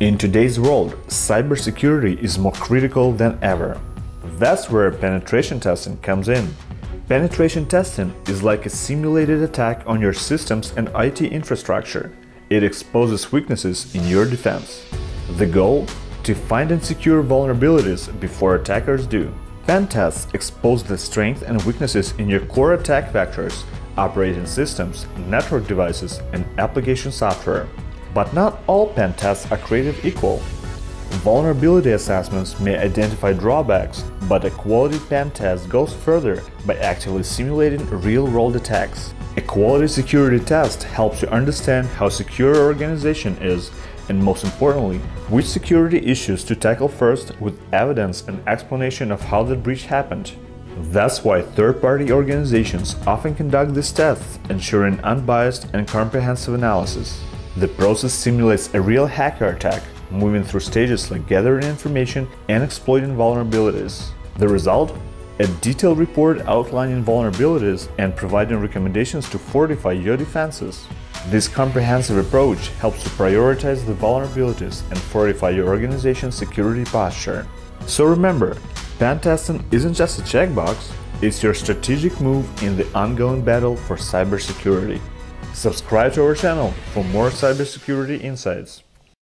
In today's world, cybersecurity is more critical than ever. That's where penetration testing comes in. Penetration testing is like a simulated attack on your systems and IT infrastructure. It exposes weaknesses in your defense. The goal? To find and secure vulnerabilities before attackers do. Pen tests expose the strengths and weaknesses in your core attack vectors, operating systems, network devices, and application software. But not all pen tests are created equal. Vulnerability assessments may identify drawbacks, but a quality pen test goes further by actively simulating real-world attacks. A quality security test helps you understand how secure your organization is and most importantly, which security issues to tackle first with evidence and explanation of how the breach happened. That's why third-party organizations often conduct these tests, ensuring unbiased and comprehensive analysis. The process simulates a real hacker attack, moving through stages like gathering information and exploiting vulnerabilities. The result? A detailed report outlining vulnerabilities and providing recommendations to fortify your defenses. This comprehensive approach helps to prioritize the vulnerabilities and fortify your organization's security posture. So remember, pen testing isn't just a checkbox, it's your strategic move in the ongoing battle for cybersecurity. Subscribe to our channel for more cybersecurity insights.